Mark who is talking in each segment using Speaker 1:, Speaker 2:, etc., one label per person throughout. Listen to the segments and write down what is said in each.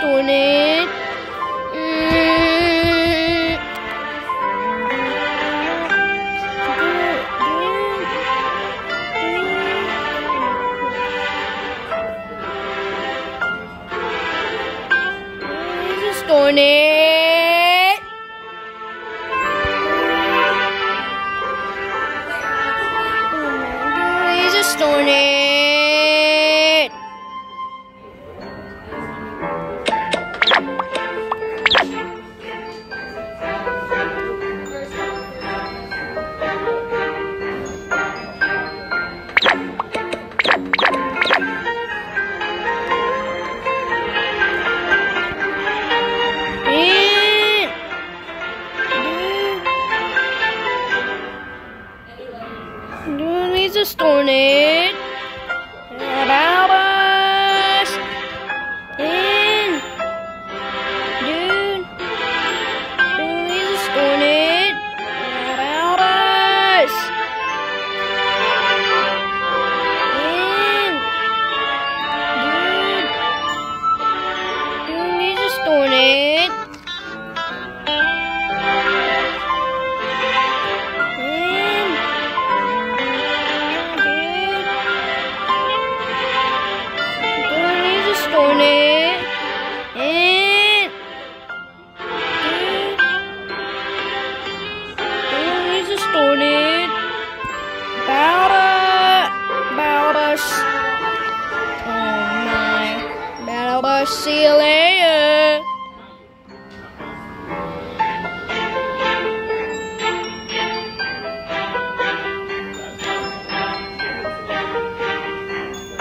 Speaker 1: stone.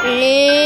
Speaker 1: In.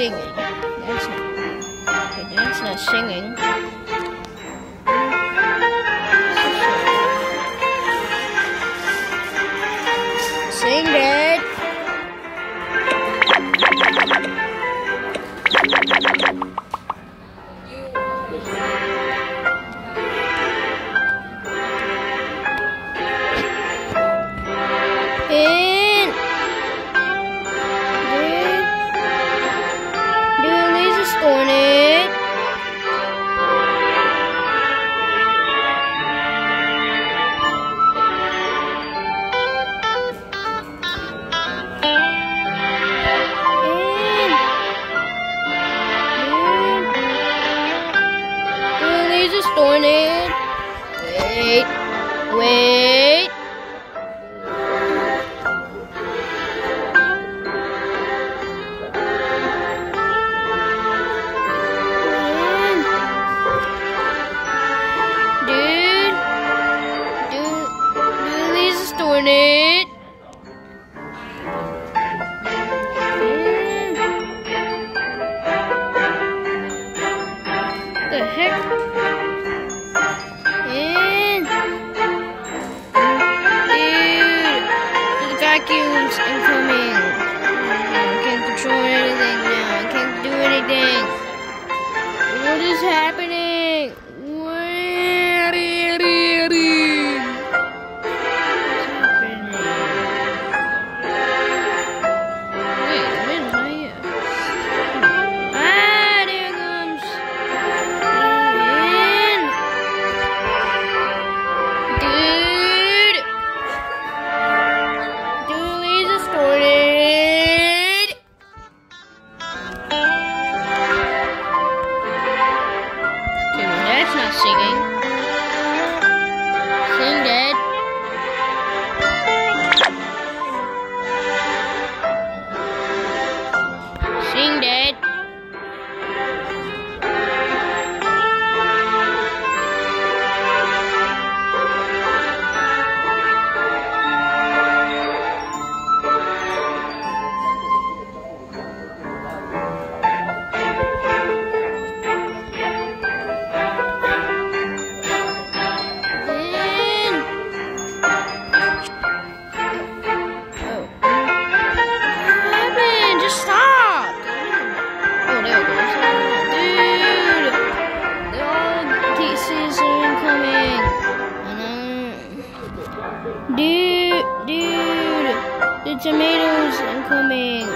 Speaker 1: Singing. That's not. not singing. Dude, dude, the tomatoes are coming.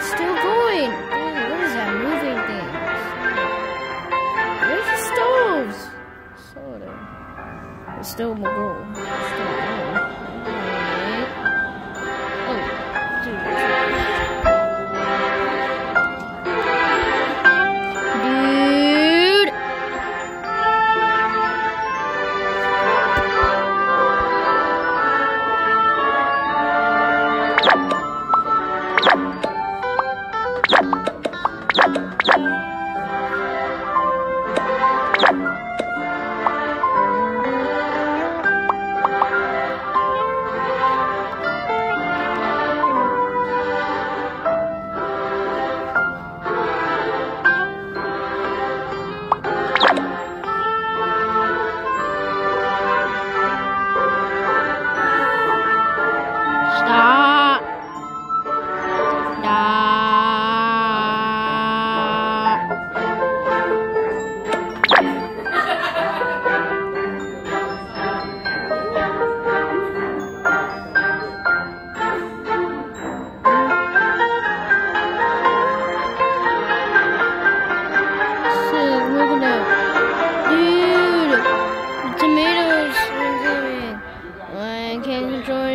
Speaker 1: it's still going. Dude, what is that moving thing? Where's the stoves? Soda. It's still my goal.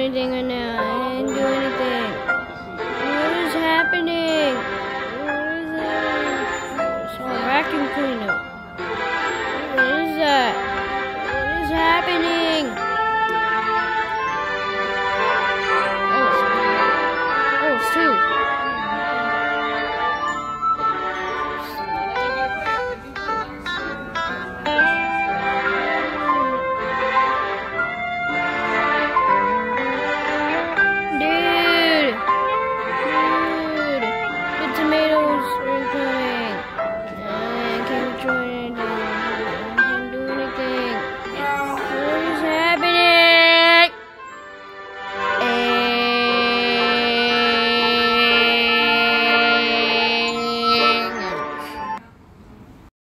Speaker 1: anything in there.